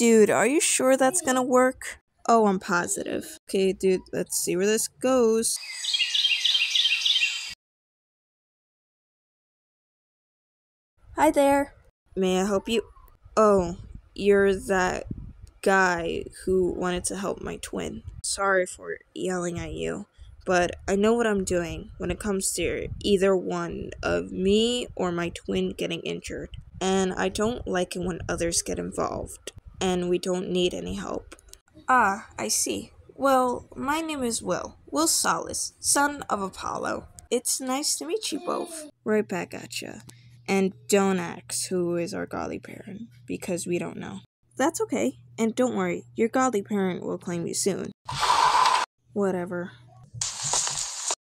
Dude, are you sure that's gonna work? Oh, I'm positive. Okay, dude, let's see where this goes. Hi there. May I help you? Oh, you're that guy who wanted to help my twin. Sorry for yelling at you, but I know what I'm doing when it comes to either one of me or my twin getting injured. And I don't like it when others get involved, and we don't need any help. Ah, I see. Well, my name is Will. Will Solace, son of Apollo. It's nice to meet you both. Right back at ya. And don't ask who is our godly parent, because we don't know. That's okay. And don't worry, your godly parent will claim you soon. Whatever.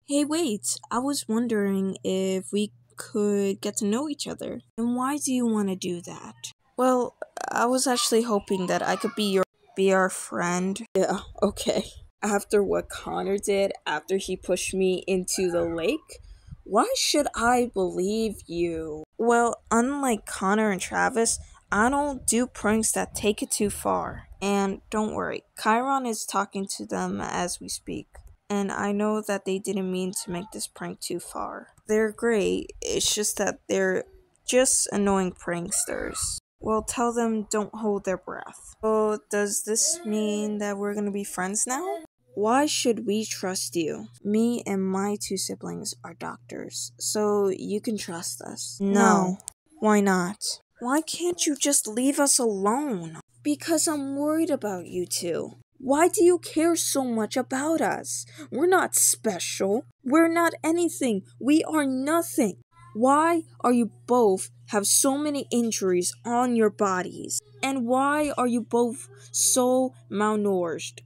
Hey, wait. I was wondering if we could get to know each other. And why do you want to do that? Well, I was actually hoping that I could be your be our friend. Yeah, okay. After what Connor did after he pushed me into the lake, why should I believe you? Well, unlike Connor and Travis, I don't do pranks that take it too far. And don't worry, Chiron is talking to them as we speak. And I know that they didn't mean to make this prank too far. They're great, it's just that they're just annoying pranksters. Well, tell them don't hold their breath. So, does this mean that we're gonna be friends now? Why should we trust you? Me and my two siblings are doctors, so you can trust us. No. Why not? Why can't you just leave us alone? Because I'm worried about you two. Why do you care so much about us? We're not special. We're not anything. We are nothing. Why are you both have so many injuries on your bodies? And why are you both so malnourished?